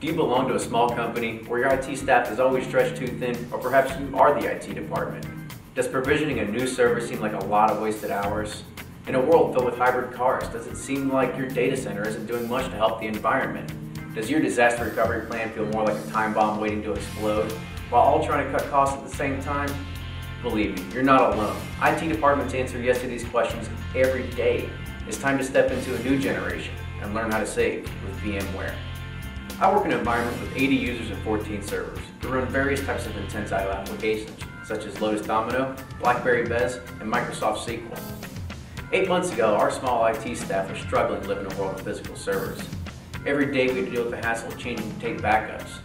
Do you belong to a small company where your IT staff is always stretched too thin, or perhaps you are the IT department? Does provisioning a new server seem like a lot of wasted hours? In a world filled with hybrid cars, does it seem like your data center isn't doing much to help the environment? Does your disaster recovery plan feel more like a time bomb waiting to explode, while all trying to cut costs at the same time? Believe me, you're not alone. IT departments answer yes to these questions every day. It's time to step into a new generation and learn how to save with VMware. I work in an environment with 80 users and 14 servers who run various types of intense IO applications, such as Lotus Domino, BlackBerry BES, and Microsoft SQL. Eight months ago, our small IT staff was struggling to live in a world of physical servers. Every day we had to deal with the hassle of changing tape backups.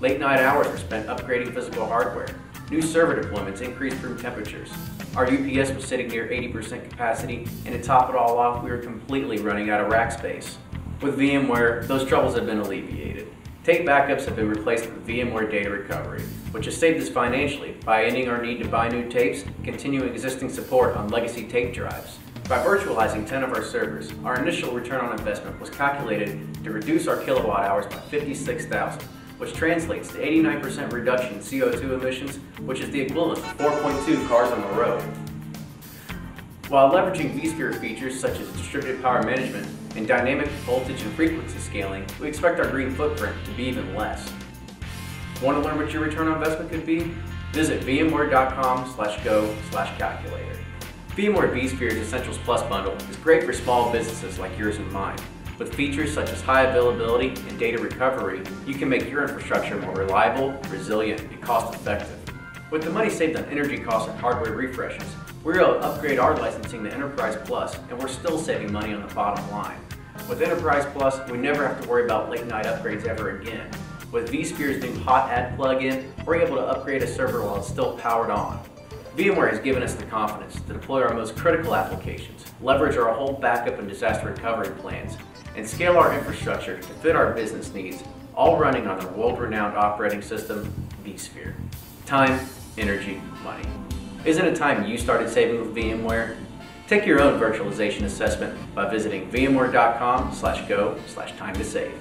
Late night hours were spent upgrading physical hardware. New server deployments increased room temperatures. Our UPS was sitting near 80% capacity, and to top it all off, we were completely running out of rack space. With VMware, those troubles have been alleviated. Tape backups have been replaced with VMware Data Recovery, which has saved us financially by ending our need to buy new tapes and continuing existing support on legacy tape drives. By virtualizing 10 of our servers, our initial return on investment was calculated to reduce our kilowatt hours by 56,000, which translates to 89% reduction in CO2 emissions, which is the equivalent of 4.2 cars on the road. While leveraging vSphere features such as distributed power management and dynamic voltage and frequency scaling, we expect our green footprint to be even less. Want to learn what your return on investment could be? Visit vmware.com slash go slash calculator. VMware vSphere's Essentials Plus bundle is great for small businesses like yours and mine. With features such as high availability and data recovery, you can make your infrastructure more reliable, resilient, and cost effective. With the money saved on energy costs and hardware refreshes, we're able to upgrade our licensing to Enterprise Plus, and we're still saving money on the bottom line. With Enterprise Plus, we never have to worry about late night upgrades ever again. With vSphere's new Hot Add plugin, we're able to upgrade a server while it's still powered on. VMware has given us the confidence to deploy our most critical applications, leverage our whole backup and disaster recovery plans, and scale our infrastructure to fit our business needs, all running on the world-renowned operating system, vSphere. Time, energy, money. Isn't a time you started saving with VMware? Take your own virtualization assessment by visiting vmware.com slash go slash time to save.